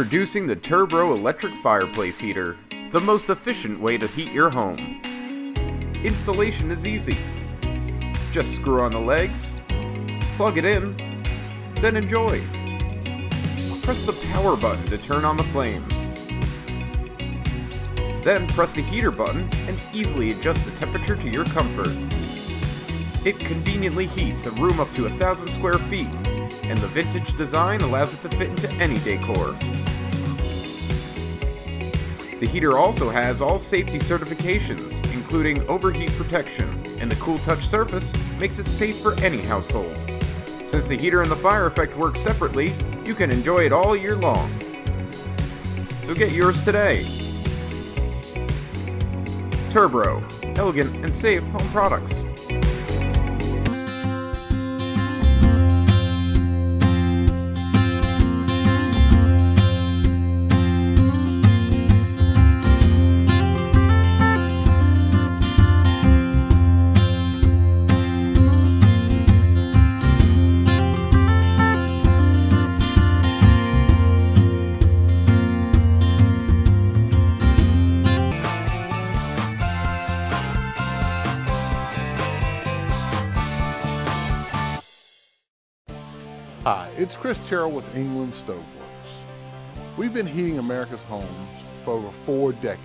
Introducing the Turbro Electric Fireplace Heater, the most efficient way to heat your home. Installation is easy. Just screw on the legs, plug it in, then enjoy. Press the power button to turn on the flames. Then press the heater button and easily adjust the temperature to your comfort. It conveniently heats a room up to a thousand square feet and the vintage design allows it to fit into any decor. The heater also has all safety certifications, including overheat protection, and the Cool Touch surface makes it safe for any household. Since the heater and the fire effect work separately, you can enjoy it all year long. So get yours today. Turbro, elegant and safe home products. Hi, it's Chris Terrell with England Stoveworks. We've been heating America's homes for over four decades.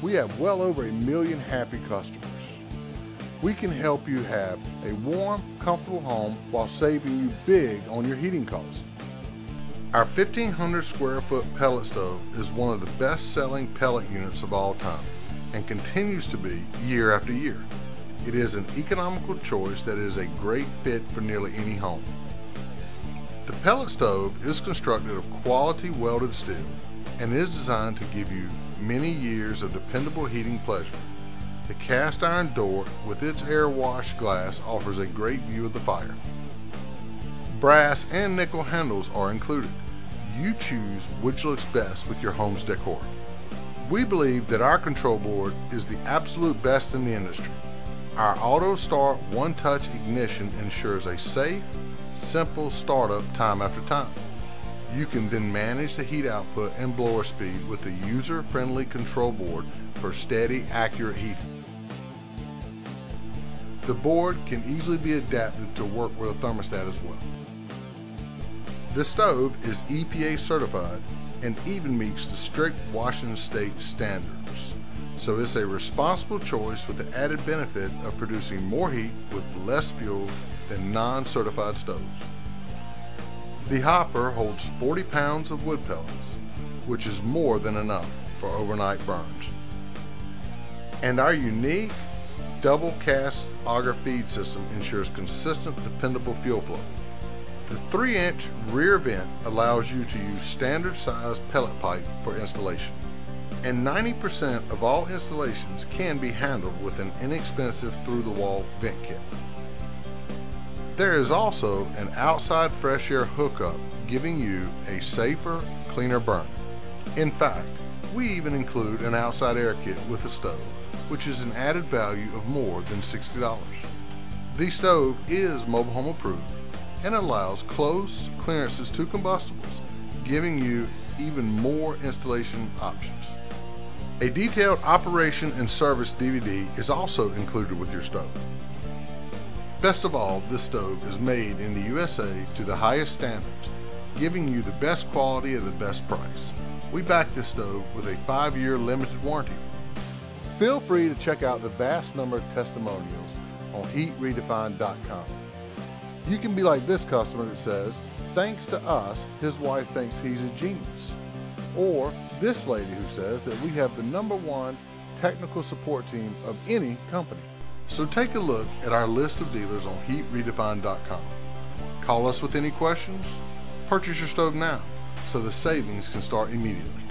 We have well over a million happy customers. We can help you have a warm, comfortable home while saving you big on your heating costs. Our 1500 square foot pellet stove is one of the best selling pellet units of all time and continues to be year after year. It is an economical choice that is a great fit for nearly any home. The pellet stove is constructed of quality welded steel and is designed to give you many years of dependable heating pleasure. The cast iron door with its air wash glass offers a great view of the fire. Brass and nickel handles are included. You choose which looks best with your home's decor. We believe that our control board is the absolute best in the industry. Our auto start one touch ignition ensures a safe, simple startup time after time. You can then manage the heat output and blower speed with a user-friendly control board for steady, accurate heating. The board can easily be adapted to work with a thermostat as well. The stove is EPA certified and even meets the strict Washington state standards. So it's a responsible choice with the added benefit of producing more heat with less fuel than non-certified stoves. The hopper holds 40 pounds of wood pellets, which is more than enough for overnight burns. And our unique double cast auger feed system ensures consistent, dependable fuel flow. The 3 inch rear vent allows you to use standard sized pellet pipe for installation. And 90% of all installations can be handled with an inexpensive through the wall vent kit. There is also an outside fresh air hookup giving you a safer, cleaner burn. In fact, we even include an outside air kit with the stove, which is an added value of more than $60. The stove is mobile home approved and allows close clearances to combustibles, giving you even more installation options. A detailed operation and service DVD is also included with your stove. Best of all, this stove is made in the USA to the highest standards, giving you the best quality at the best price. We back this stove with a five-year limited warranty. Feel free to check out the vast number of testimonials on heatredefined.com. You can be like this customer that says, thanks to us, his wife thinks he's a genius. Or this lady who says that we have the number one technical support team of any company. So take a look at our list of dealers on heatredefined.com. Call us with any questions, purchase your stove now so the savings can start immediately.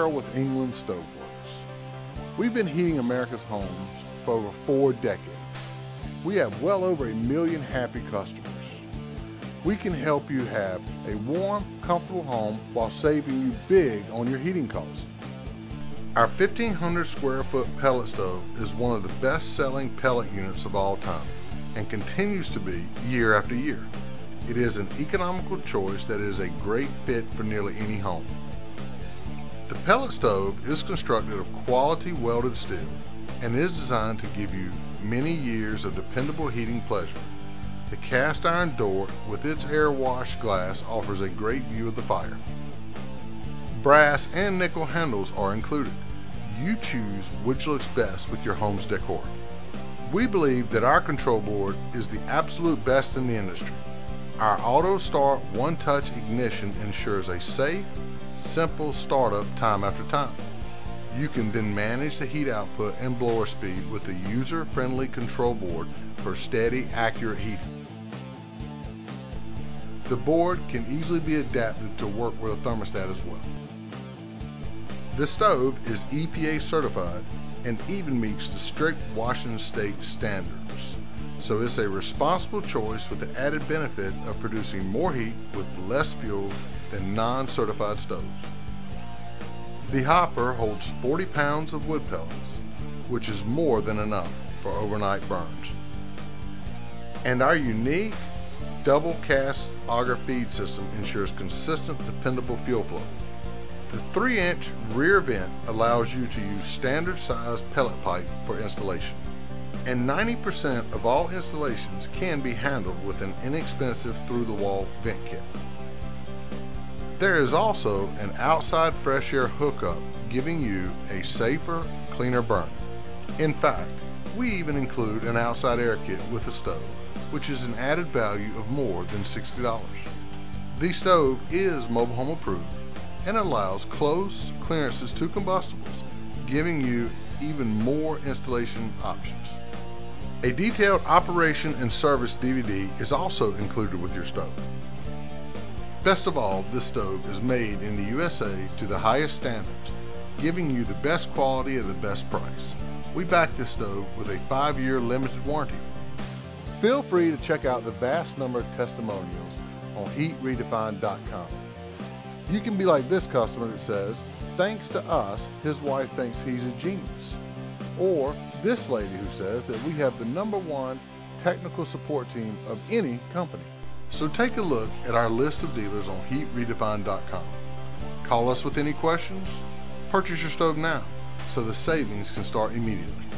Carol with England Stoveworks. We've been heating America's homes for over four decades. We have well over a million happy customers. we can help you have a warm, comfortable home while saving you big on your heating costs. Our 1500 square foot pellet stove is one of the best selling pellet units of all time and continues to be year after year. It is an economical choice that is a great fit for nearly any home. The pellet stove is constructed of quality welded steel and is designed to give you many years of dependable heating pleasure. The cast iron door with its air wash glass offers a great view of the fire. Brass and nickel handles are included. You choose which looks best with your home's decor. We believe that our control board is the absolute best in the industry. Our Auto Start One Touch Ignition ensures a safe, simple startup time after time. You can then manage the heat output and blower speed with a user-friendly control board for steady, accurate heating. The board can easily be adapted to work with a thermostat as well. This stove is EPA certified and even meets the strict Washington state standards. So it's a responsible choice with the added benefit of producing more heat with less fuel than non-certified stoves. The hopper holds 40 pounds of wood pellets, which is more than enough for overnight burns. And our unique double cast auger feed system ensures consistent, dependable fuel flow. The 3 inch rear vent allows you to use standard size pellet pipe for installation. And 90% of all installations can be handled with an inexpensive through the wall vent kit. There is also an outside fresh air hookup giving you a safer, cleaner burn. In fact, we even include an outside air kit with the stove, which is an added value of more than $60. The stove is mobile home approved and allows close clearances to combustibles, giving you even more installation options. A detailed operation and service DVD is also included with your stove. Best of all, this stove is made in the USA to the highest standards, giving you the best quality at the best price. We back this stove with a five-year limited warranty. Feel free to check out the vast number of testimonials on heatredefined.com. You can be like this customer that says, thanks to us, his wife thinks he's a genius. Or this lady who says that we have the number one technical support team of any company. So take a look at our list of dealers on heatredefined.com. Call us with any questions. Purchase your stove now so the savings can start immediately.